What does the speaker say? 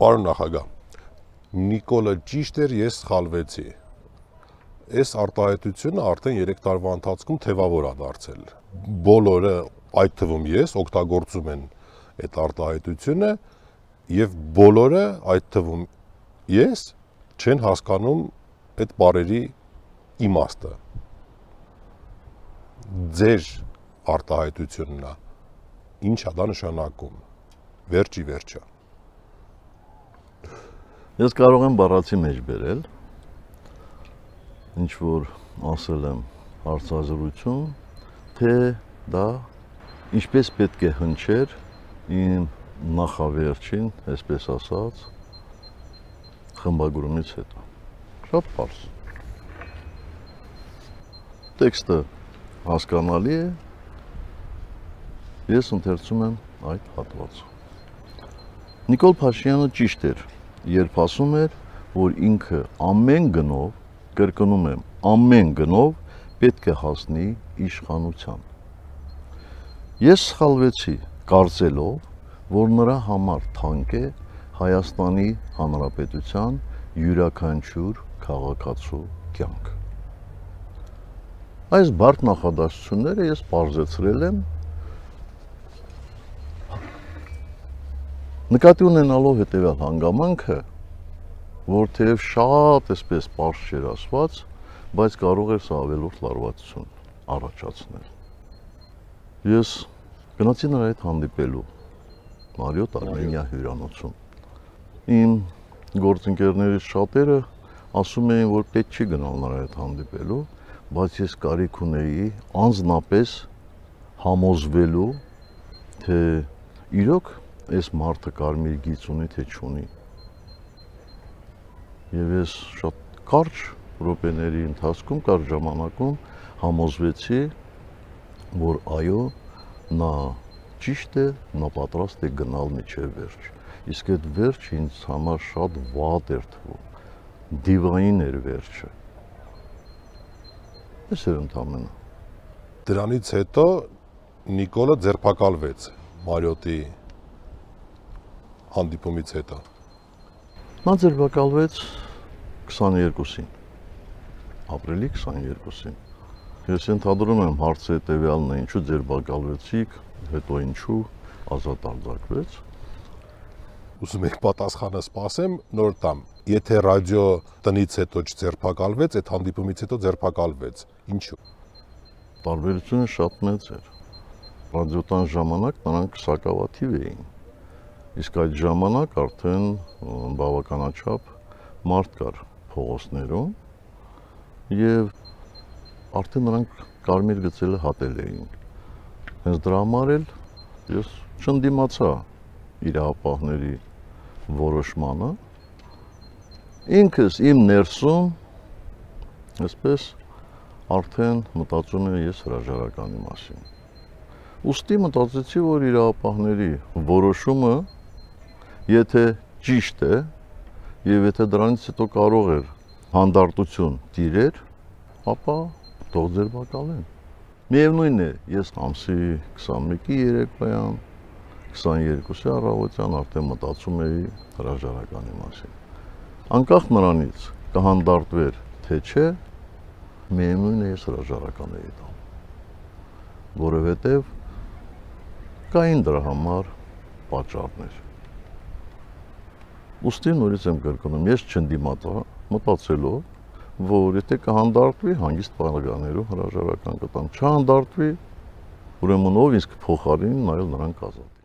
Պարոն նախագահ, Նիկոլը ճիշտ էր, ես սխալվեցի։ Այս արտահայտությունը արդեն 3 տարվա ընթացքում թևավոր է դարձել։ Բոլորը, այդ թվում ես, օգտագործում են այդ արտահայտությունը եւ բոլորը, այդ թվում ես, չեն հասկանում այդ բարերի իմաստը։ Ձեր արտահայտությունն է։ Ինչ է դա նշանակում։ Վերջի վերջը։ Ես կարող եմ բառացի մեջ բերել, ինչ որ ասել եմ հարցազրույցում, թե դա ինչպես պետք է հնչեր իմ նախավերջին, այսպես ասած, խմբագրումից հետո։ Շատ པարս։ Տեքստը հասկանալի է։ Ես ընթերցում եմ այդ հատվածը։ Նիկոլ Փաշյանը ճիշտ էր երբ ասում էր, որ ինքը ամեն գնով, կրկնում եմ, ամեն գնով պետք է հասնի իշխանության։ Ես սխալվեցի կարծելով, որ նրա համար թանկ է Հայաստանի Հանրապետության յուրաքանչյուր քաղաքացու կյանք։ Այս բարդ նախադասությունները ես բարձեցրել եմ Նկատի ունենալով հետևյալ հանգամանքը, որ թեև շատ էսպես པարզ չէր ասված, բայց կարող էր սա ավելորդ լարվածություն առաջացնել։ Ես գնացի նրա հետ հանդիպելու Մարիոտ Արմենիա հյուրանոցում։ Իմ գործընկերներից շատերը ասում էին, որ պետք չի գնալ նրա հետ հանդիպելու, բայց ես կարիք ունեի անznապես համոզվելու, թե իրոք այս մարդը կարմիր գիծ ունի թե չունի։ Եվ ես շատ կարճ րոպեների ընթացքում, կարճ ժամանակում համոզվեցի, որ այո, նա ճիշտ է, նա պատրաստ է գնալ միջև վերջ։ Իսկ այդ վերջ ինձ համար շատ վատ էր թվում։ Դիվային էր վերջը։ Այս էր ընդամենը։ Դրանից հետո Նիկոլը ձերբակալվեց Մարիոտի հանդիպումից հետո։ Նա ձերբակալվեց 22-ին։ Ապրիլի 22-ին։ Ես ընդհանրում եմ հարցը հետևյալն է, ինչու ձերբակալվեցիք, հետո ինչու ազատ արձակվեց։ Ուզում եք պատասխանը սպասեմ, նոր տամ։ Եթե ռադիո տնից հետո չձերբակալվեց, այդ հանդիպումից հետո ձերբակալվեց։ Ինչու։ Տարբերությունը շատ մեծ էր։ Ռադիոտան ժամանակ նրանք սակավաթիվ էին Իսկ այդ ժամանակ արդեն բավականաչափ մարդ կար փողոցներում եւ արդեն նրանք կարմիր գծելը հատել էին։ Հենց դրա համար էլ ես չընդդիմացա իրապահների որոշմանը։ Ինքս իմ ներսում այսպես արդեն մտածում եմ ես հրաժարականի մասին։ Ոստի մտածեցի, որ իրապահների որոշումը Եթե ճիշտ է եւ եթե դրանից հետո կարող էր հանդարտություն տիրեր, ապա թող ձեր բակալեն։ Միևնույն է, ես ամսի 21-ի երեկոյան 22-ի առավոտյան արդեն մտածում էի հրաժարականի մասին։ Անկախ նրանից կհանդարտվեր թե չէ, միևնույն է ես հրաժարական էի տամ։ Որովհետև կային դրա համար պատճառներ։ Ոստի նորից եմ կրկնում, ես չընդդիմացա, մտածելով, որ եթե կհանդարտվի, հանգիստ բանականերով հրաժարական կտամ, չհանդարտվի, ուրեմն ով իսկ փոխարին նայել նրան կազատ։